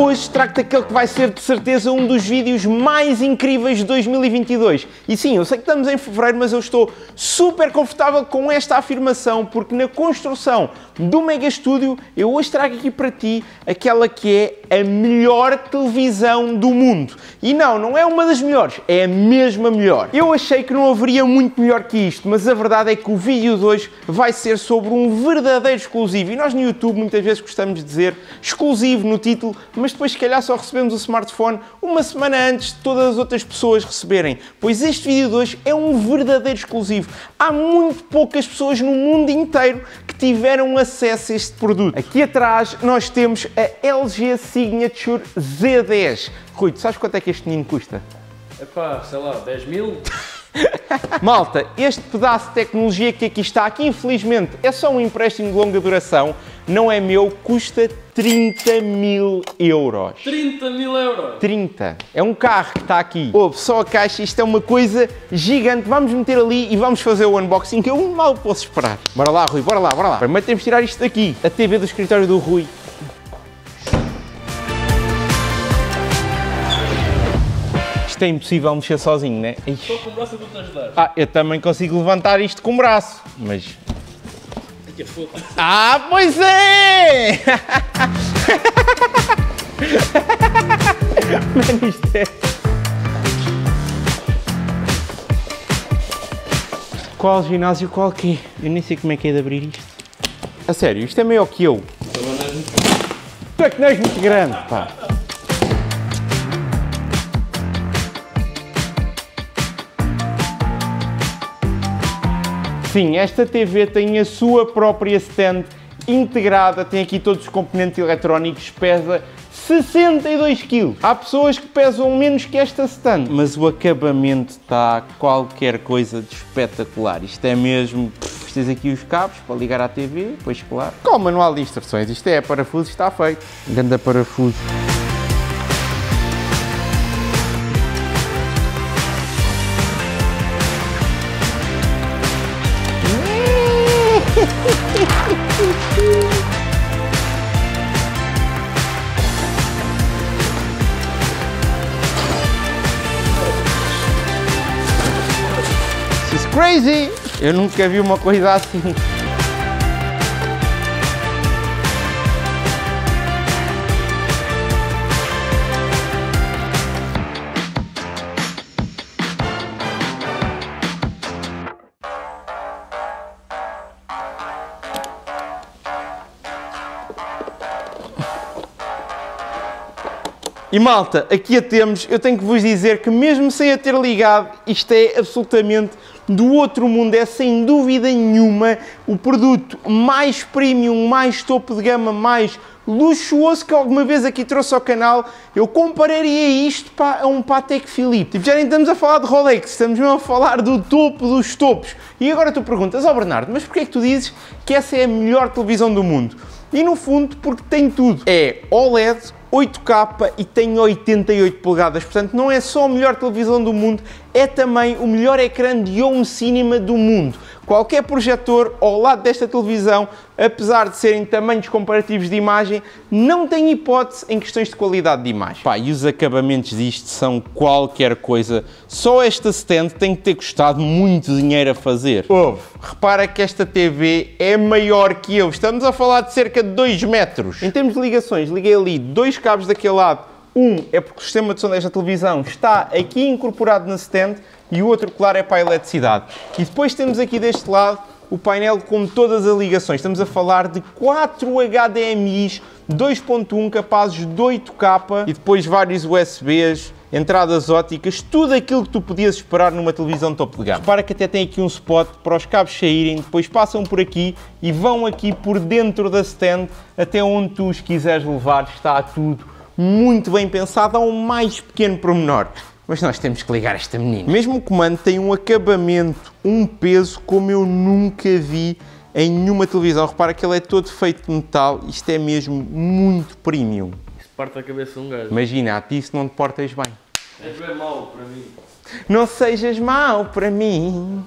Hoje trago-te aquele que vai ser de certeza um dos vídeos mais incríveis de 2022. E sim, eu sei que estamos em fevereiro, mas eu estou super confortável com esta afirmação, porque na construção do Mega Studio eu hoje trago aqui para ti aquela que é a melhor televisão do mundo. E não, não é uma das melhores, é a mesma melhor. Eu achei que não haveria muito melhor que isto, mas a verdade é que o vídeo de hoje vai ser sobre um verdadeiro exclusivo. E nós no YouTube muitas vezes gostamos de dizer exclusivo no título, mas depois se calhar só recebemos o smartphone uma semana antes de todas as outras pessoas receberem, pois este vídeo de hoje é um verdadeiro exclusivo. Há muito poucas pessoas no mundo inteiro tiveram acesso a este produto. Aqui atrás nós temos a LG Signature Z10. Rui, tu sabes quanto é que este menino custa? Epá, sei lá, 10 mil? Malta, este pedaço de tecnologia que aqui está, que infelizmente é só um empréstimo de longa duração, não é meu, custa 30 mil euros. 30 mil euros? 30. É um carro que está aqui. Ouve, só a caixa, isto é uma coisa gigante. Vamos meter ali e vamos fazer o unboxing que eu mal posso esperar. Bora lá, Rui, bora lá, bora lá. Primeiro temos de tirar isto daqui. A TV do escritório do Rui. Isto é impossível mexer sozinho, né? Estou com o braço a te ajudar. Ah, eu também consigo levantar isto com o braço, mas que é foda. Ah, pois é! É... Qual ginásio, qual quê? Eu nem sei como é que é de abrir isto. A sério, isto é maior que eu. Tu é que não és muito grande, pá. Sim, esta TV tem a sua própria stand integrada, tem aqui todos os componentes eletrónicos, pesa 62 kg. Há pessoas que pesam menos que esta stand, mas o acabamento está qualquer coisa de espetacular. Isto é mesmo... Tens aqui os cabos para ligar à TV, pois claro. Com o manual de instruções, isto é parafuso, está feito. Ganda parafuso. This is crazy! Eu nunca vi uma coisa assim. E malta, aqui a temos, eu tenho que vos dizer que mesmo sem a ter ligado, isto é absolutamente do outro mundo, é sem dúvida nenhuma o produto mais premium, mais topo de gama, mais luxuoso que alguma vez aqui trouxe ao canal. Eu compararia isto pá, a um Patek Philippe. Tipo, já nem estamos a falar de Rolex, estamos mesmo a falar do topo dos topos. E agora tu perguntas, ó oh Bernardo, mas porquê é que tu dizes que essa é a melhor televisão do mundo? E no fundo, porque tem tudo. É OLED, 8K e tem 88 polegadas, portanto não é só a melhor televisão do mundo, é também o melhor ecrã de home cinema do mundo. Qualquer projetor ao lado desta televisão, apesar de serem tamanhos comparativos de imagem, não tem hipótese em questões de qualidade de imagem. Pá, e os acabamentos disto são qualquer coisa. Só esta stand tem que ter custado muito dinheiro a fazer. Ouve, repara que esta TV é maior que eu. Estamos a falar de cerca de 2 metros. Em termos de ligações, liguei ali dois cabos daquele lado um é porque o sistema de som desta televisão está aqui incorporado na stand e o outro, claro, é para a eletricidade. E depois temos aqui deste lado o painel com todas as ligações. Estamos a falar de 4 HDMIs 2.1 capazes de 8K e depois vários USBs, entradas óticas, tudo aquilo que tu podias esperar numa televisão topo de gama. Repara que até tem aqui um spot para os cabos saírem, depois passam por aqui e vão aqui por dentro da stand até onde tu os quiseres levar, está tudo muito bem pensado ao mais pequeno pormenor. Mas nós temos que ligar esta menina. Mesmo o comando tem um acabamento, um peso como eu nunca vi em nenhuma televisão. Repara que ele é todo feito de metal. Isto é mesmo muito premium. Isso parte a cabeça de um gajo. Imagina, a ti se não te portas bem. És bem mau para mim. Não sejas mau para mim.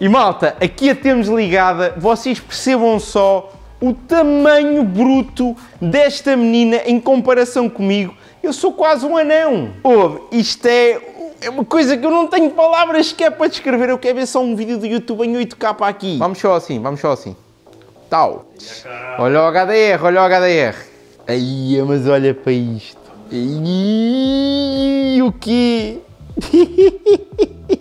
E malta, aqui a temos ligada. Vocês percebam só o tamanho bruto desta menina em comparação comigo. Eu sou quase um anão. Ouve, isto é, é uma coisa que eu não tenho palavras que é para descrever. Eu quero ver só um vídeo do YouTube em 8K aqui. Vamos só assim, vamos só assim. Tal. Olha o HDR, olha o HDR. Aí, mas olha para isto. Ai, o quê?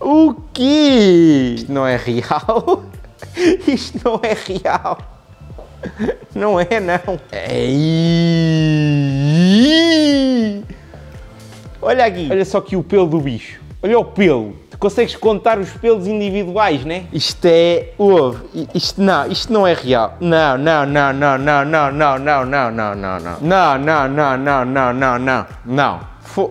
o quê? Isto não é real. Isto não é real. Não é, não. Ei! Olha aqui. Olha só aqui o pelo do bicho. Olha o pelo. Tu consegues contar os pelos individuais, né? Isto é... Ouve. Isto não, isto não é real. Não, não, não, não, não, não, não, não, não, não, não, não. Não, não, não, não, não, não, não. Não.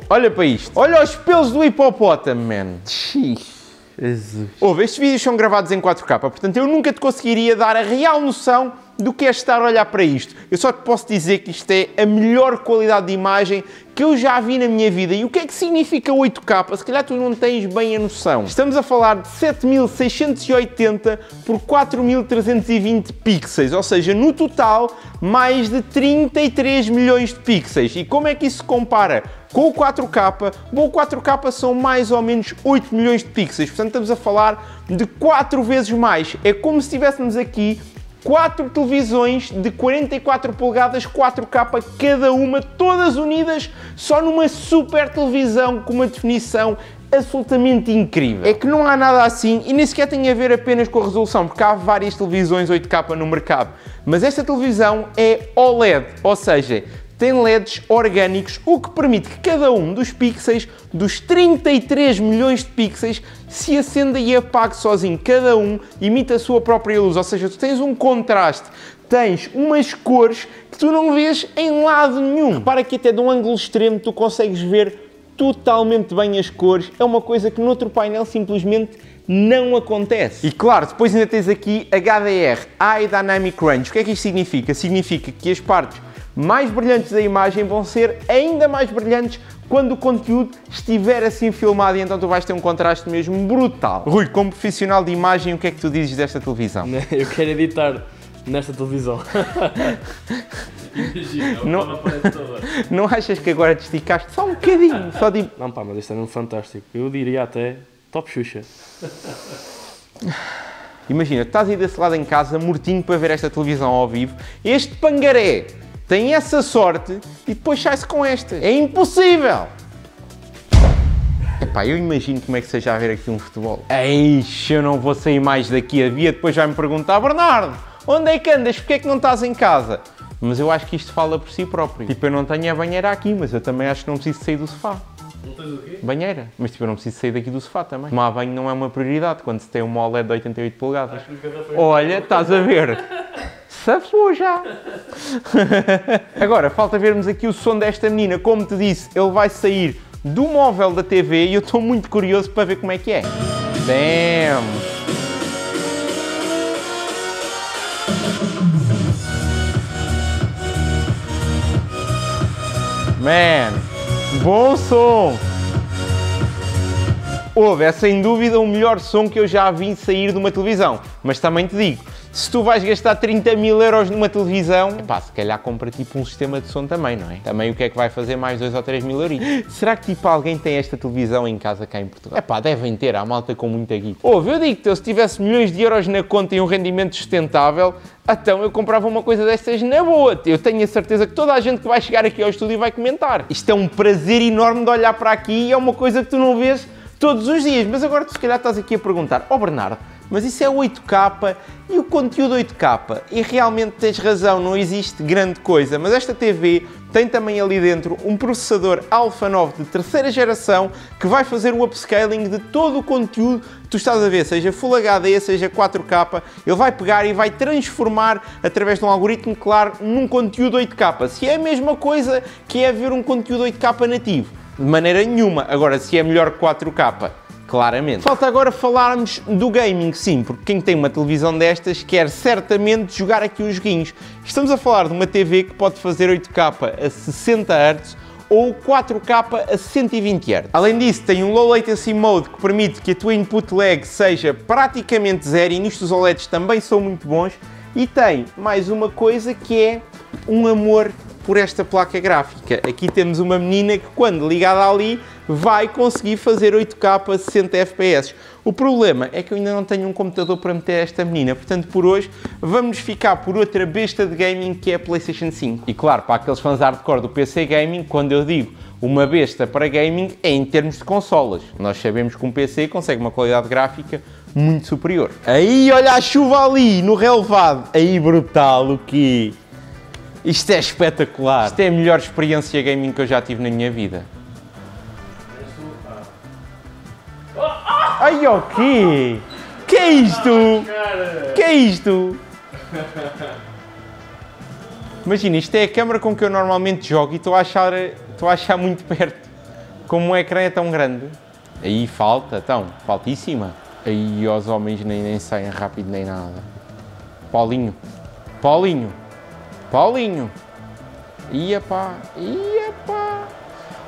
Olha para isto. Olha os pelos do hipopótamo, man. Xixi. Jesus. Ouve, estes vídeos são gravados em 4K, portanto eu nunca te conseguiria dar a real noção do que é estar a olhar para isto. Eu só te posso dizer que isto é a melhor qualidade de imagem que eu já vi na minha vida. E o que é que significa 8K? Se calhar tu não tens bem a noção. Estamos a falar de 7680 por 4320 pixels, ou seja, no total mais de 33 milhões de pixels. E como é que isso se compara com o 4K? Bom, o 4K são mais ou menos 8 milhões de pixels, portanto estamos a falar de 4 vezes mais. É como se estivéssemos aqui quatro televisões de 44 polegadas 4K cada uma, todas unidas só numa super televisão com uma definição absolutamente incrível. É que não há nada assim e nem sequer tem a ver apenas com a resolução, porque há várias televisões 8K no mercado. Mas esta televisão é OLED, ou seja, tem LEDs orgânicos, o que permite que cada um dos pixels, dos 33 milhões de pixels, se acenda e apague sozinho. Cada um emite a sua própria luz, ou seja, tu tens um contraste, tens umas cores que tu não vês em lado nenhum. Repara que até de um ângulo extremo tu consegues ver totalmente bem as cores, é uma coisa que noutro painel simplesmente não acontece. E claro, depois ainda tens aqui HDR, High Dynamic Range. O que é que isto significa? Significa que as partes mais brilhantes da imagem vão ser ainda mais brilhantes quando o conteúdo estiver assim filmado e então tu vais ter um contraste mesmo brutal. Rui, como profissional de imagem, o que é que tu dizes desta televisão? Eu quero editar nesta televisão. Imagina, não, não achas que agora te esticaste só um bocadinho? Só de... Não pá, mas isto é um fantástico. Eu diria até top Xuxa. Imagina, estás aí desse lado em casa, mortinho para ver esta televisão ao vivo, este pangaré tem essa sorte e depois sai-se com esta. É impossível! Epá, eu imagino como é que seja a ver aqui um futebol. Eixe, eu não vou sair mais daqui. A Bia depois vai me perguntar, Bernardo, onde é que andas? Porquê é que não estás em casa? Mas eu acho que isto fala por si próprio. Tipo, eu não tenho a banheira aqui, mas eu também acho que não preciso sair do sofá. Não tens o quê? Banheira. Mas tipo, eu não preciso sair daqui do sofá também. Tomar banho não é uma prioridade quando se tem uma OLED de 88 polegadas. Olha, estás a ver. Safou já! Agora, falta vermos aqui o som desta menina. Como te disse, ele vai sair do móvel da TV e eu estou muito curioso para ver como é que é. Damn! Man, bom som! Houve, é sem dúvida o melhor som que eu já vi sair de uma televisão. Mas também te digo, se tu vais gastar 30 mil euros numa televisão, pá, se calhar compra tipo um sistema de som também, não é? Também o que é que vai fazer mais 2 ou 3 mil euros? Será que tipo alguém tem esta televisão em casa cá em Portugal? É pá, devem ter, há malta com muita guita. Ouve, eu digo-te, se tivesse milhões de euros na conta e um rendimento sustentável, então eu comprava uma coisa destas na boa. Eu tenho a certeza que toda a gente que vai chegar aqui ao estúdio vai comentar. Isto é um prazer enorme de olhar para aqui e é uma coisa que tu não vês todos os dias. Mas agora tu se calhar estás aqui a perguntar, ó oh, Bernardo, mas isso é 8K e o conteúdo 8K. E realmente tens razão, não existe grande coisa, mas esta TV tem também ali dentro um processador Alpha 9 de terceira geração que vai fazer o upscaling de todo o conteúdo que tu estás a ver, seja Full HD, seja 4K, ele vai pegar e vai transformar através de um algoritmo, claro, num conteúdo 8K. Se é a mesma coisa que é ver um conteúdo 8K nativo, de maneira nenhuma. Agora, se é melhor que 4K, claramente. Falta agora falarmos do gaming, sim, porque quem tem uma televisão destas quer certamente jogar aqui uns joguinhos. Estamos a falar de uma TV que pode fazer 8K a 60 Hz ou 4K a 120 Hz. Além disso, tem um Low Latency Mode que permite que a tua input lag seja praticamente zero e nisto os OLEDs também são muito bons E tem mais uma coisa que é um amor por esta placa gráfica. Aqui temos uma menina que, quando ligada ali, vai conseguir fazer 8K a 60 FPS. O problema é que eu ainda não tenho um computador para meter esta menina, portanto, por hoje, vamos ficar por outra besta de gaming que é a PlayStation 5. E claro, para aqueles fãs hardcore do PC Gaming, quando eu digo uma besta para gaming, é em termos de consolas. Nós sabemos que um PC consegue uma qualidade gráfica muito superior. Aí, olha a chuva ali, no relevado. Aí, brutal, o quê? Isto é espetacular. Isto é a melhor experiência gaming que eu já tive na minha vida. Ai, o quê? Que é isto? Que é isto? Imagina, isto é a câmera com que eu normalmente jogo e estou a achar, estou a achar muito perto. Como o ecrã é tão grande. Aí falta, então, faltíssima. Aí os homens nem, nem saem rápido nem nada. Paulinho, Paulinho, Paulinho. Ia pá, ia pá.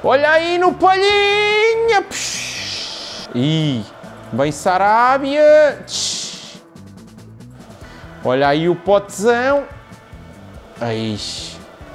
Olha aí no palhinha. Ih, bem Sarábia. Tsh. Olha aí o potezão. Aí.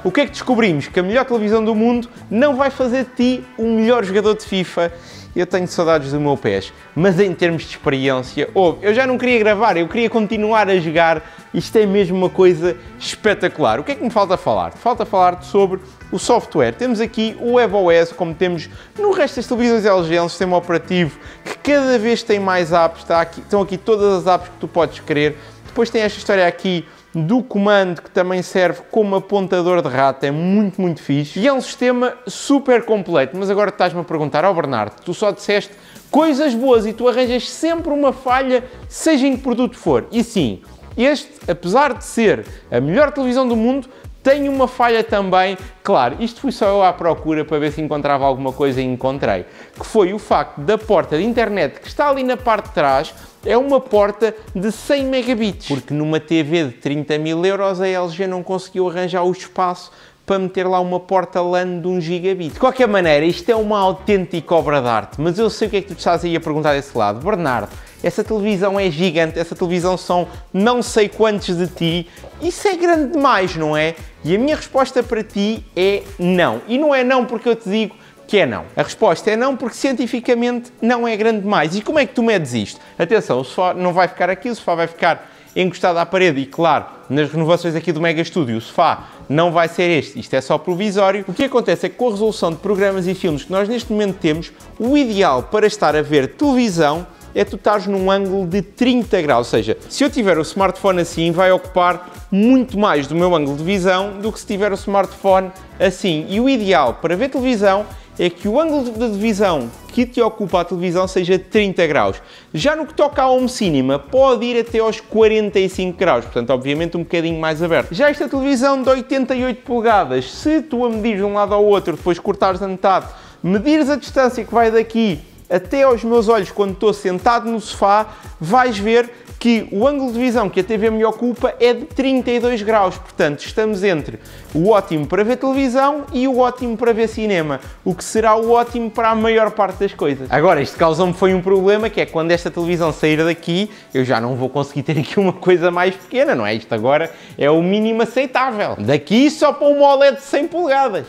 O que é que descobrimos? Que a melhor televisão do mundo não vai fazer de ti o melhor jogador de FIFA eu tenho saudades do meu PES, mas em termos de experiência, oh, eu já não queria gravar, eu queria continuar a jogar, isto é mesmo uma coisa espetacular. O que é que me falta falar? Falta falar sobre o software. Temos aqui o WebOS, como temos no resto das televisões LG, um sistema operativo que cada vez tem mais apps, está aqui, estão aqui todas as apps que tu podes querer. Depois tem esta história aqui do comando que também serve como apontador de rato, é muito, muito fixe. E é um sistema super completo. Mas agora estás-me a perguntar, ó oh Bernardo, tu só disseste coisas boas e tu arranjas sempre uma falha, seja em que produto for. E sim, este, apesar de ser a melhor televisão do mundo, tem uma falha também, claro, isto fui só eu à procura para ver se encontrava alguma coisa e encontrei, que foi o facto da porta de internet que está ali na parte de trás é uma porta de 100 megabits, porque numa TV de 30 mil euros a LG não conseguiu arranjar o espaço para meter lá uma porta LAN de 1 gigabit. De qualquer maneira, isto é uma autêntica obra de arte, mas eu sei o que é que tu estás aí a perguntar desse lado. Bernardo, essa televisão é gigante, essa televisão são não sei quantos de ti, isso é grande demais, não é? E a minha resposta para ti é não. E não é não porque eu te digo que é não. A resposta é não porque cientificamente não é grande demais. E como é que tu medes isto? Atenção, o sofá não vai ficar aqui, o sofá vai ficar encostado à parede e claro, nas renovações aqui do Mega Studio, o sofá não vai ser este, isto é só provisório. O que acontece é que com a resolução de programas e filmes que nós neste momento temos, o ideal para estar a ver televisão é tu estares num ângulo de 30 graus, ou seja, se eu tiver o smartphone assim, vai ocupar muito mais do meu ângulo de visão do que se tiver o smartphone assim. E o ideal para ver televisão é que o ângulo de visão que te ocupa a televisão seja 30 graus. Já no que toca ao home cinema, pode ir até aos 45 graus, portanto, obviamente, um bocadinho mais aberto. Já esta televisão de 88 polegadas, se tu a medires de um lado ao outro, depois cortares a metade, medires a distância que vai daqui até aos meus olhos quando estou sentado no sofá, vais ver que o ângulo de visão que a TV me ocupa é de 32 graus, portanto estamos entre o ótimo para ver televisão e o ótimo para ver cinema, o que será o ótimo para a maior parte das coisas. Agora, isto causou-me foi um problema, que é quando esta televisão sair daqui, eu já não vou conseguir ter aqui uma coisa mais pequena, não é? Isto agora é o mínimo aceitável. Daqui só para um OLED de 100 polegadas.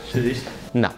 Não.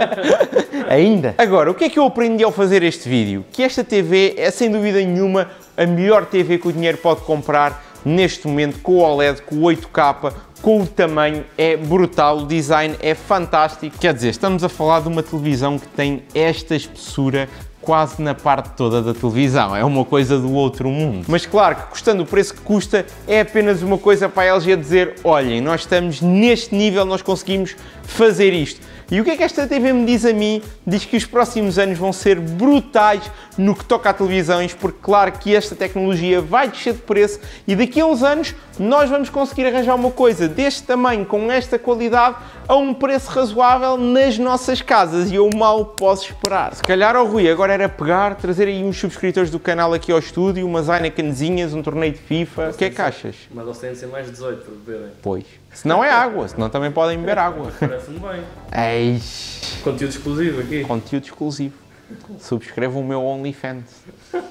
Ainda. Agora, o que é que eu aprendi ao fazer este vídeo? Que esta TV é sem dúvida nenhuma a melhor TV que o dinheiro pode comprar neste momento com o OLED, com o 8K, com o tamanho, é brutal, o design é fantástico. Quer dizer, estamos a falar de uma televisão que tem esta espessura quase na parte toda da televisão, é uma coisa do outro mundo. Mas claro que custando o preço que custa, é apenas uma coisa para a LG dizer, olhem, nós estamos neste nível, nós conseguimos fazer isto. E o que é que esta TV me diz a mim? Diz que os próximos anos vão ser brutais no que toca a televisões, porque claro que esta tecnologia vai descer de preço e daqui a uns anos nós vamos conseguir arranjar uma coisa deste tamanho, com esta qualidade, a um preço razoável nas nossas casas e eu mal posso esperar. Se calhar, ao oh, Rui, agora era pegar, trazer aí uns subscritores do canal aqui ao estúdio, umas Heinekenzinhas, um torneio de FIFA. O que é que achas? Mas eles têm de ser mais 18 para beberem. Pois. Se não é água, senão também podem beber água. Parece-me bem. Eish. Conteúdo exclusivo aqui. Conteúdo exclusivo. Subscreva o meu OnlyFans.